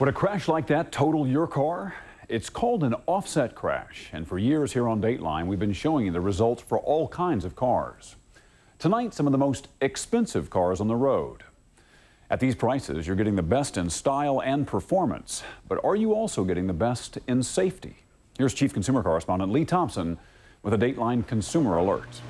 Would a crash like that total your car? It's called an offset crash, and for years here on Dateline, we've been showing you the results for all kinds of cars. Tonight, some of the most expensive cars on the road. At these prices, you're getting the best in style and performance, but are you also getting the best in safety? Here's Chief Consumer Correspondent Lea Thompson with a Dateline Consumer Alert.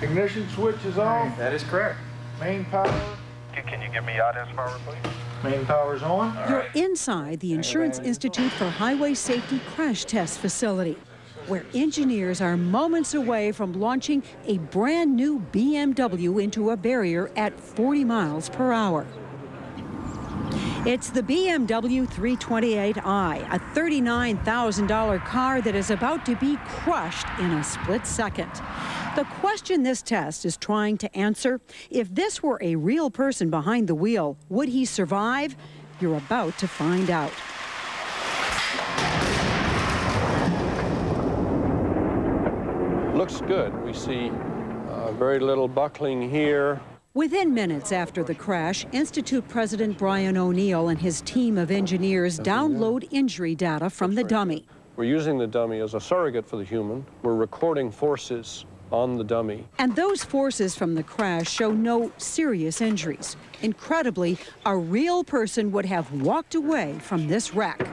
Ignition switch is on. That is correct. Main power. Can you give me IDES power, please? Main power's on. You're inside the Insurance Institute for Highway Safety crash test facility, where engineers are moments away from launching a brand new BMW into a barrier at 40 miles per hour. It's the BMW 328i, a $39,000 car that is about to be crushed in a split second. The question this test is trying to answer if this were a real person behind the wheel, would he survive? You're about to find out. Looks good. We see uh, very little buckling here. Within minutes after the crash, Institute President Brian O'Neill and his team of engineers download injury data from the dummy. We're using the dummy as a surrogate for the human. We're recording forces on the dummy. And those forces from the crash show no serious injuries. Incredibly, a real person would have walked away from this wreck.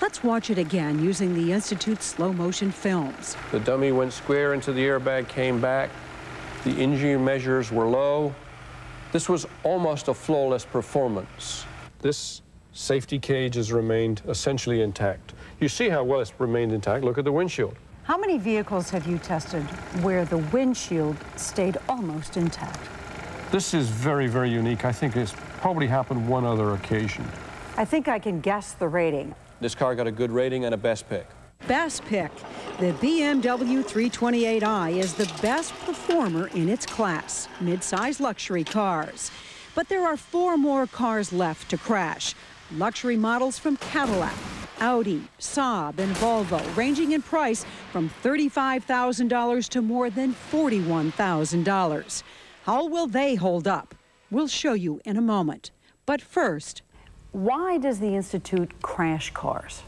Let's watch it again using the Institute's slow motion films. The dummy went square into the airbag, came back. The injury measures were low. This was almost a flawless performance. This safety cage has remained essentially intact. You see how well it's remained intact. Look at the windshield. How many vehicles have you tested where the windshield stayed almost intact? This is very, very unique. I think it's probably happened one other occasion. I think I can guess the rating. This car got a good rating and a best pick. Best pick. The BMW 328i is the best performer in its class, midsize luxury cars. But there are four more cars left to crash. Luxury models from Cadillac, Audi, Saab, and Volvo, ranging in price from $35,000 to more than $41,000. How will they hold up? We'll show you in a moment. But first, why does the Institute crash cars?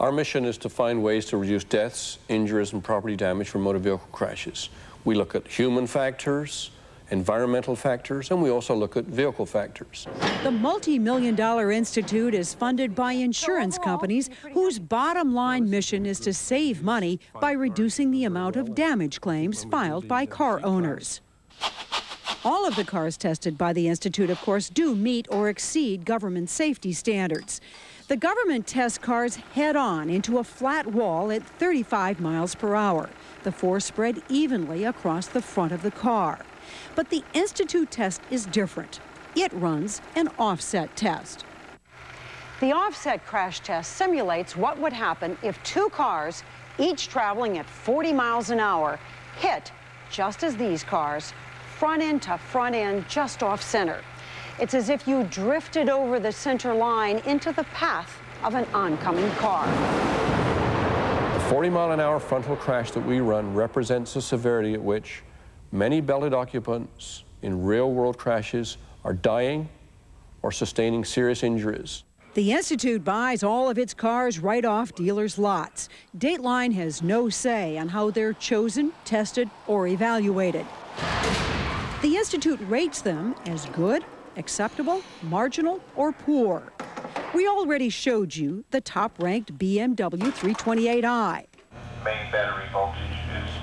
Our mission is to find ways to reduce deaths, injuries, and property damage from motor vehicle crashes. We look at human factors, environmental factors, and we also look at vehicle factors. The multi-million dollar institute is funded by insurance companies whose bottom line mission is to save money by reducing the amount of damage claims filed by car owners. All of the cars tested by the Institute, of course, do meet or exceed government safety standards. The government tests cars head on into a flat wall at 35 miles per hour. The force spread evenly across the front of the car. But the Institute test is different. It runs an offset test. The offset crash test simulates what would happen if two cars, each traveling at 40 miles an hour, hit just as these cars, front end to front end, just off center. It's as if you drifted over the center line into the path of an oncoming car. The 40 mile an hour frontal crash that we run represents the severity at which many belted occupants in real world crashes are dying or sustaining serious injuries. The Institute buys all of its cars right off dealers' lots. Dateline has no say on how they're chosen, tested, or evaluated. The Institute rates them as good, acceptable, marginal, or poor. We already showed you the top-ranked BMW 328i. Main battery voltage is...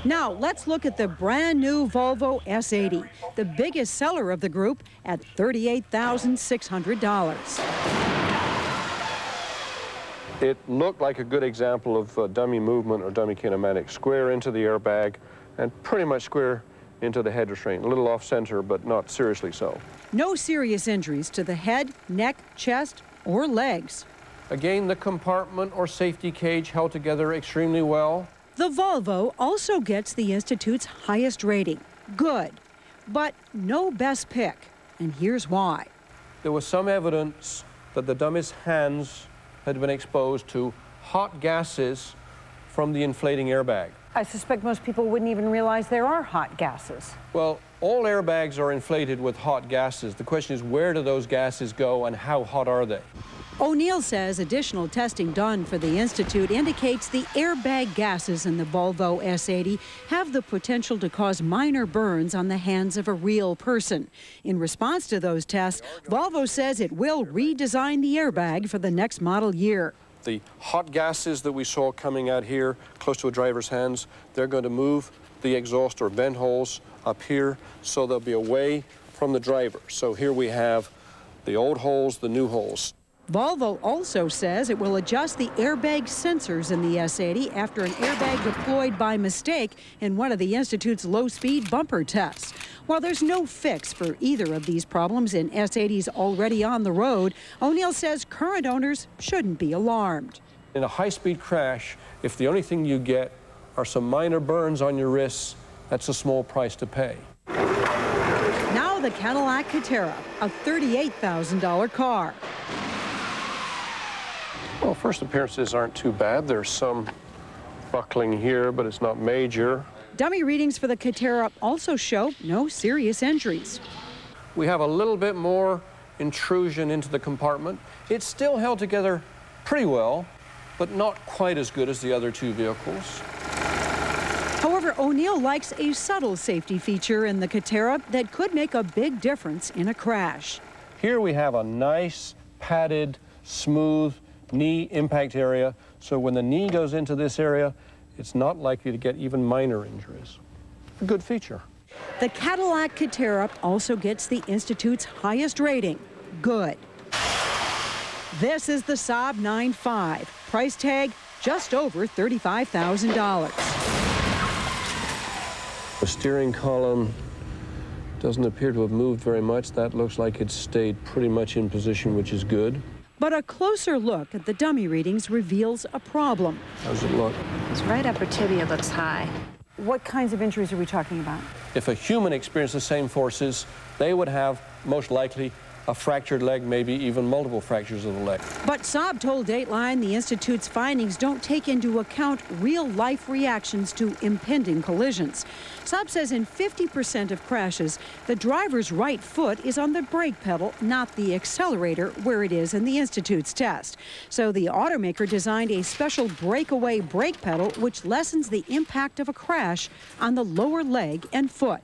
Now, let's look at the brand new Volvo S80, the biggest seller of the group at $38,600. It looked like a good example of uh, dummy movement or dummy kinematic. Square into the airbag and pretty much square into the head restraint. A little off center, but not seriously so. No serious injuries to the head, neck, chest, or legs. Again, the compartment or safety cage held together extremely well. The Volvo also gets the Institute's highest rating, good, but no best pick, and here's why. There was some evidence that the dummy's hands had been exposed to hot gases from the inflating airbag. I suspect most people wouldn't even realize there are hot gases. Well, all airbags are inflated with hot gases. The question is, where do those gases go and how hot are they? O'Neill says additional testing done for the Institute indicates the airbag gases in the Volvo S80 have the potential to cause minor burns on the hands of a real person. In response to those tests, Volvo says it will redesign the airbag for the next model year. The hot gases that we saw coming out here close to a driver's hands, they're going to move the exhaust or vent holes up here so they'll be away from the driver. So here we have the old holes, the new holes. Volvo also says it will adjust the airbag sensors in the S80 after an airbag deployed by mistake in one of the Institute's low speed bumper tests. While there's no fix for either of these problems in S80s already on the road, O'Neill says current owners shouldn't be alarmed. In a high speed crash, if the only thing you get are some minor burns on your wrists, that's a small price to pay. Now the Cadillac Catera, a $38,000 car. Well, first appearances aren't too bad. There's some buckling here, but it's not major. Dummy readings for the Catera also show no serious injuries. We have a little bit more intrusion into the compartment. It's still held together pretty well, but not quite as good as the other two vehicles. However, O'Neill likes a subtle safety feature in the Catera that could make a big difference in a crash. Here we have a nice, padded, smooth knee impact area. So when the knee goes into this area, it's not likely to get even minor injuries. A good feature. The Cadillac Catera also gets the Institute's highest rating, good. This is the Saab 9-5, price tag just over $35,000. The steering column doesn't appear to have moved very much. That looks like it's stayed pretty much in position, which is good. But a closer look at the dummy readings reveals a problem. How's it look? His right upper tibia looks high. What kinds of injuries are we talking about? If a human experienced the same forces, they would have most likely a fractured leg, maybe even multiple fractures of the leg. But Saab told Dateline the Institute's findings don't take into account real life reactions to impending collisions. Saab says in 50% of crashes, the driver's right foot is on the brake pedal, not the accelerator, where it is in the Institute's test. So the automaker designed a special breakaway brake pedal, which lessens the impact of a crash on the lower leg and foot.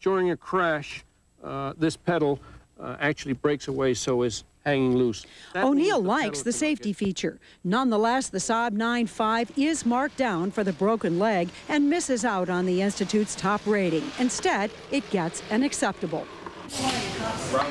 During a crash, uh, this pedal uh, actually breaks away so is hanging loose. O'Neill likes the safety get- feature. Nonetheless, the Saab 9-5 is marked down for the broken leg and misses out on the Institute's top rating. Instead, it gets an acceptable.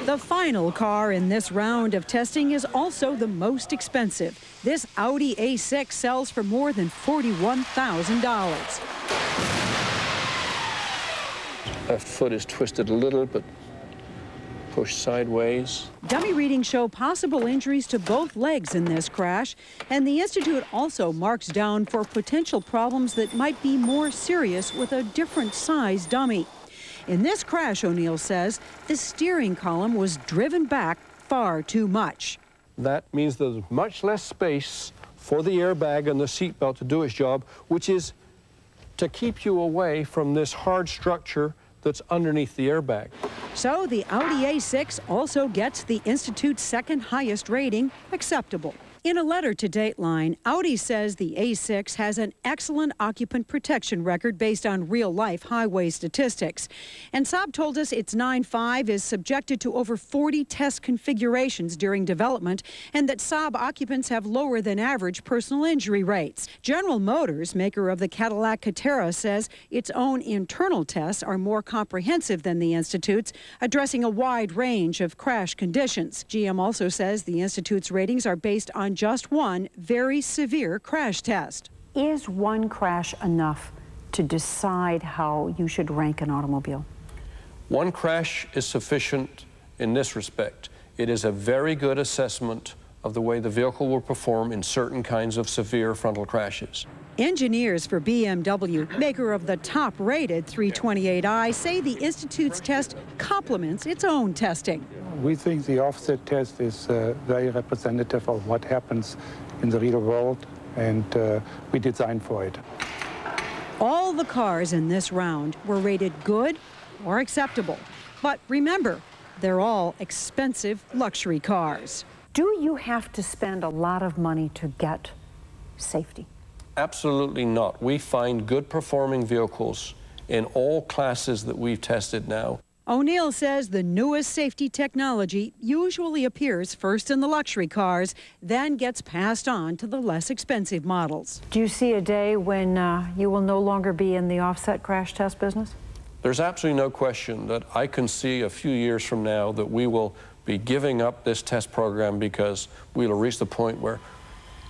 The final car in this round of testing is also the most expensive. This Audi A6 sells for more than $41,000. Left foot is twisted a little, but pushed sideways. Dummy readings show possible injuries to both legs in this crash, and the Institute also marks down for potential problems that might be more serious with a different size dummy. In this crash, O'Neill says, the steering column was driven back far too much. That means there's much less space for the airbag and the seatbelt to do its job, which is to keep you away from this hard structure that's underneath the airbag. So the Audi A6 also gets the Institute's second highest rating, acceptable. In a letter to Dateline, Audi says the A6 has an excellent occupant protection record based on real life highway statistics. And Saab told us its 9-5 is subjected to over 40 test configurations during development and that Saab occupants have lower than average personal injury rates. General Motors, maker of the Cadillac Catera, says its own internal tests are more comprehensive than the Institute's, addressing a wide range of crash conditions. GM also says the Institute's ratings are based on just one very severe crash test. Is one crash enough to decide how you should rank an automobile? One crash is sufficient in this respect. It is a very good assessment of the way the vehicle will perform in certain kinds of severe frontal crashes. Engineers for BMW, maker of the top rated 328i, say the Institute's test complements its own testing. We think the offset test is uh, very representative of what happens in the real world, and uh, we designed for it. All the cars in this round were rated good or acceptable. But remember, they're all expensive luxury cars. Do you have to spend a lot of money to get safety? Absolutely not. We find good performing vehicles in all classes that we've tested now. O'Neill says the newest safety technology usually appears first in the luxury cars, then gets passed on to the less expensive models. Do you see a day when uh, you will no longer be in the offset crash test business? There's absolutely no question that I can see a few years from now that we will be giving up this test program because we'll reach the point where,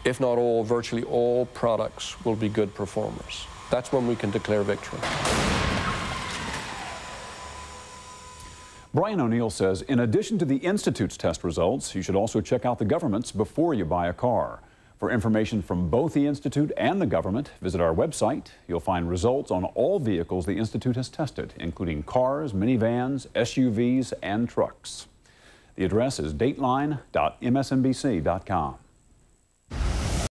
if not all, virtually all products will be good performers. That's when we can declare victory. Brian O'Neill says in addition to the Institute's test results, you should also check out the government's before you buy a car. For information from both the Institute and the government, visit our website. You'll find results on all vehicles the Institute has tested, including cars, minivans, SUVs, and trucks. The address is dateline.msnbc.com.